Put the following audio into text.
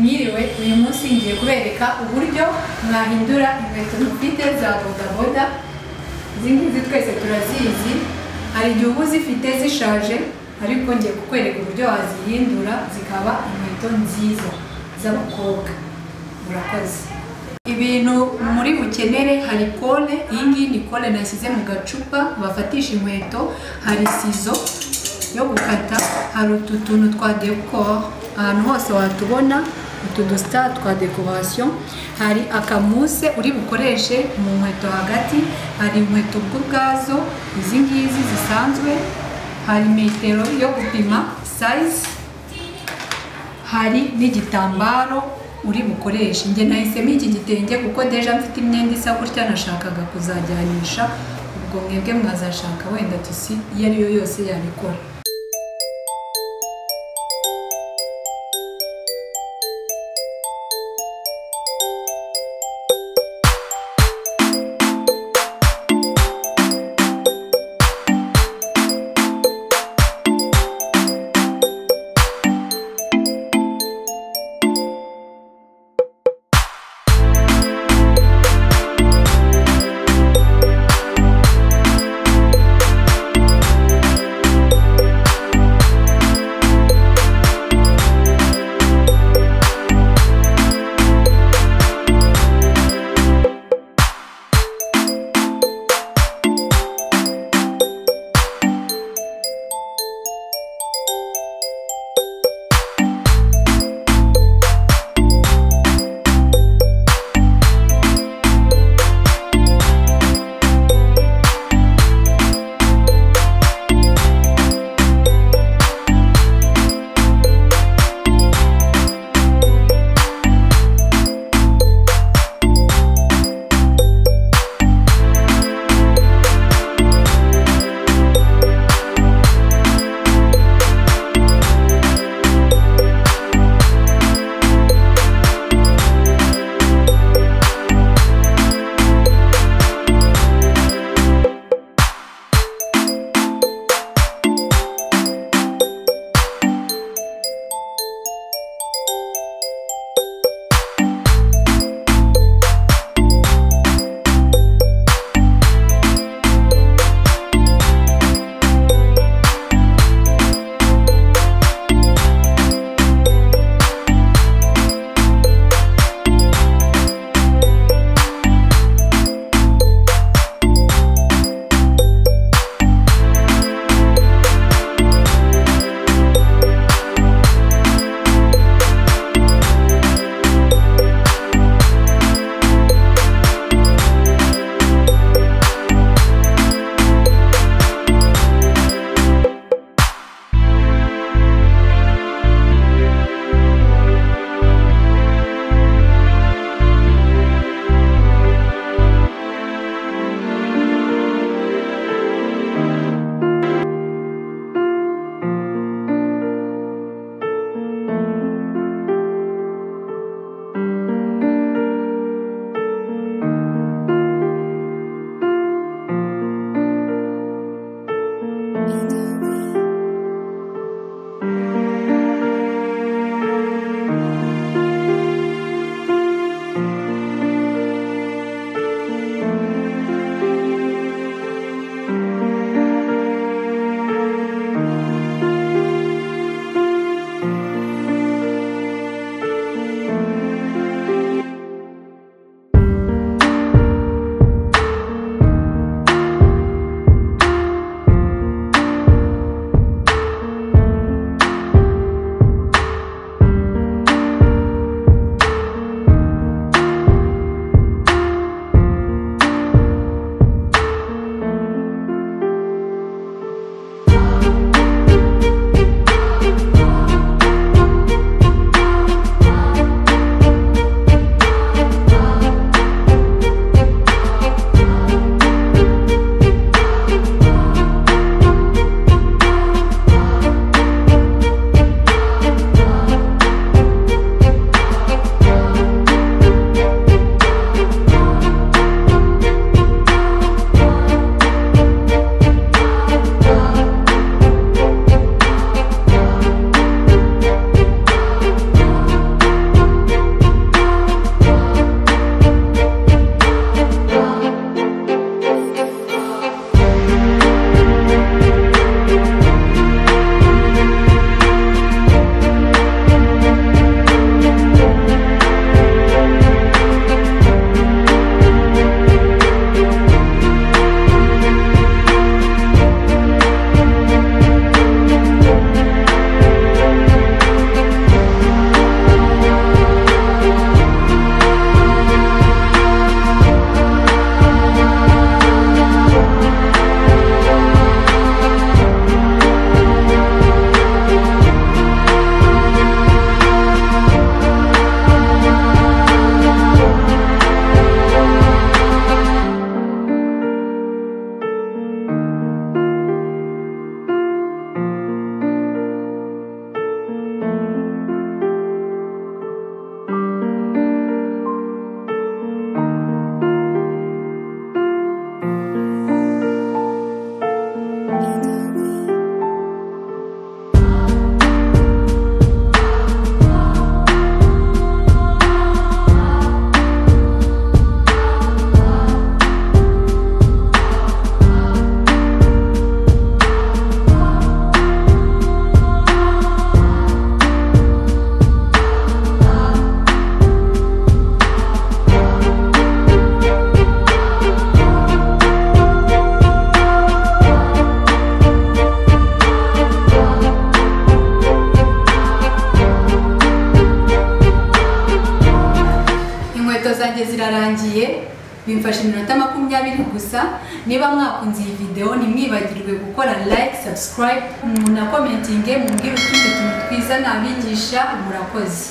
Mwiriwe uyu munsi ngiye kubereka uburyo mwahindura inkweto mufite za bodaboda. Izi ngizi twese turazizi. Hari igihe uba uzifite zishaje ariko ngiye kukwereka uburyo wazihindura zikaba inkweto nziza z'abakobwa murakoze. Ibintu muri bukenere hari kole iyi ngiyi ni kole nashyize mu gacupa bafatisha inkweto hari sizo yo gukata hari utu tuntu twa dekoro ahantu hose watubona utu dusita twa dekorasiyo hari akamuse uri bukoreshe mu nkweto hagati hari inkweto ubwazo izi ngizi zisanzwe hari metero yo gupima sayizi hari n'igitambaro uri bukoreshe. Njye nahisemo iki gitenge kuko deja mfite imyenda isa gutya nashakaga kuzajyanisha ubwo mwebwe mwazashaka wenda tisi iyo ari yo yose yabikora. zanjye zirarangiye bimfashe iminota makumyabiri gusa. Niba mwakunze iyi videwo ntimwibagirwe gukora like subscribe munakomentinge mumbwire utundi tuntu twiza nabigisha murakoze.